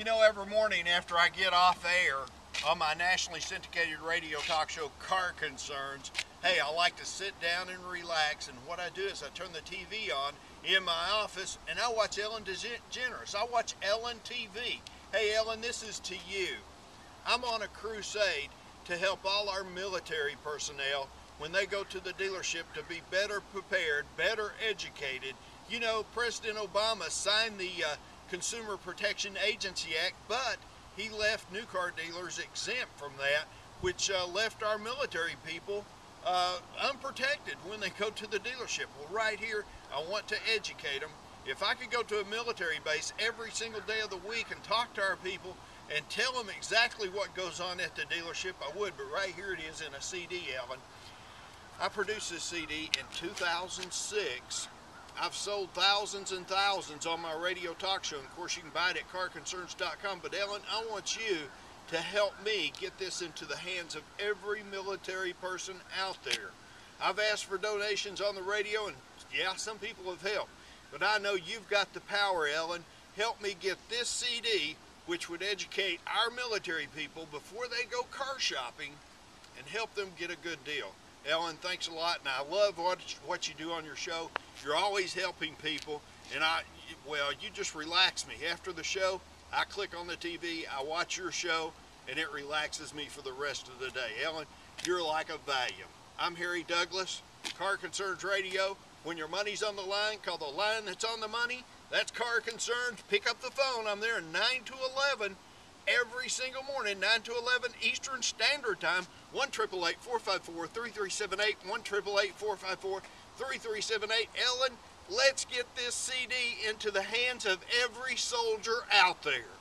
You know, every morning after I get off air on my nationally syndicated radio talk show, Car Concerns, hey, I like to sit down and relax. And what I do is I turn the TV on in my office and I watch Ellen DeGeneres. I watch Ellen TV. Hey, Ellen, this is to you. I'm on a crusade to help all our military personnel when they go to the dealership to be better prepared, better educated. You know, President Obama signed the uh, Consumer Protection Agency Act, but he left new car dealers exempt from that, which uh, left our military people uh, unprotected when they go to the dealership. Well, right here, I want to educate them. If I could go to a military base every single day of the week and talk to our people and tell them exactly what goes on at the dealership, I would, but right here it is in a CD, Ellen. I produced this CD in 2006 I've sold thousands and thousands on my radio talk show. And of course, you can buy it at carconcerns.com. But Ellen, I want you to help me get this into the hands of every military person out there. I've asked for donations on the radio, and yeah, some people have helped. But I know you've got the power, Ellen. Help me get this CD, which would educate our military people before they go car shopping and help them get a good deal. Ellen, thanks a lot, and I love what, what you do on your show. You're always helping people, and I, well, you just relax me. After the show, I click on the TV, I watch your show, and it relaxes me for the rest of the day. Ellen, you're like a Valium. I'm Harry Douglas, Car Concerns Radio. When your money's on the line, call the line that's on the money. That's Car Concerns. Pick up the phone. I'm there 9 to 11 every single morning, 9 to 11 Eastern Standard Time. 1 454 3378 1 454 3378 Ellen, let's get this CD into the hands of every soldier out there.